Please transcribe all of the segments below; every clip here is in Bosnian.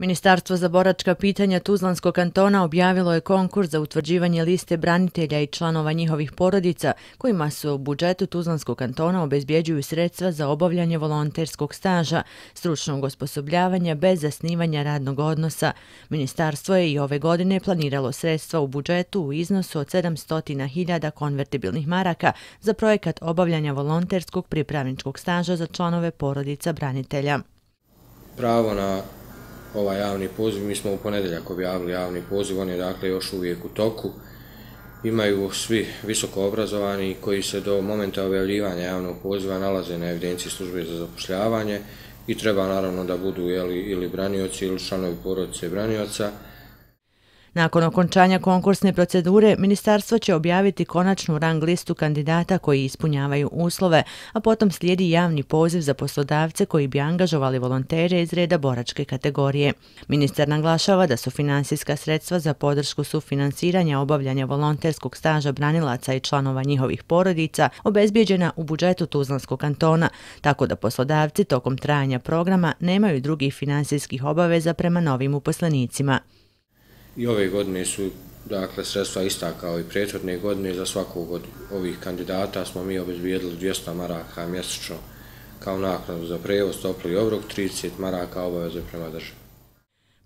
Ministarstvo za boračka pitanja Tuzlanskog kantona objavilo je konkurs za utvrđivanje liste branitelja i članova njihovih porodica kojima su u budžetu Tuzlanskog kantona obezbjeđuju sredstva za obavljanje volonterskog staža, stručnog osposobljavanja bez zasnivanja radnog odnosa. Ministarstvo je i ove godine planiralo sredstva u budžetu u iznosu od 700.000 konvertibilnih maraka za projekat obavljanja volonterskog pripravničkog staža za članove porodica branitelja. Pravo na ovaj javni poziv. Mi smo u ponedeljak objavili javni poziv, on je dakle još uvijek u toku. Imaju svi visoko obrazovani koji se do momenta objavljivanja javnog poziva nalaze na evidenciji službe za zapošljavanje i treba naravno da budu jeli, ili branioci ili članovi porodice branioca. Nakon okončanja konkursne procedure, ministarstvo će objaviti konačnu rang listu kandidata koji ispunjavaju uslove, a potom slijedi javni poziv za poslodavce koji bi angažovali volontere iz reda boračke kategorije. Ministar naglašava da su finansijska sredstva za podršku sufinansiranja obavljanja volonterskog staža branilaca i članova njihovih porodica obezbjeđena u budžetu Tuzlanskog kantona, tako da poslodavci tokom trajanja programa nemaju drugih finansijskih obaveza prema novim uposlenicima. I ove godine su dakle, sredstva ista kao i prethodne godine. Za svakog od ovih kandidata smo mi obezbijedili 200 maraka mjesečno kao naknadu za prevoz, topli obrok, 30 maraka obaveze prema državi.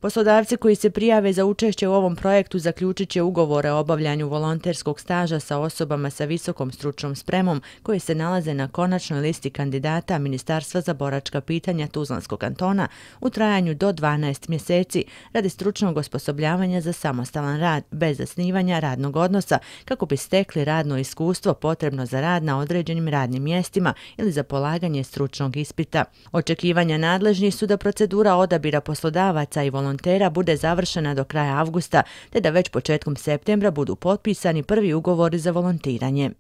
Poslodavci koji se prijave za učešće u ovom projektu zaključit će ugovore o obavljanju volonterskog staža sa osobama sa visokom stručnom spremom koje se nalaze na konačnoj listi kandidata Ministarstva za boračka pitanja Tuzlanskog kantona u trajanju do 12 mjeseci radi stručnog osposobljavanja za samostalan rad bez zasnivanja radnog odnosa kako bi stekli radno iskustvo potrebno za rad na određenim radnim mjestima ili za polaganje stručnog ispita. Očekivanja nadležni su da procedura odabira poslodavaca i volonterskog volontera bude završena do kraja avgusta, te da već početkom septembra budu potpisani prvi ugovori za volontiranje.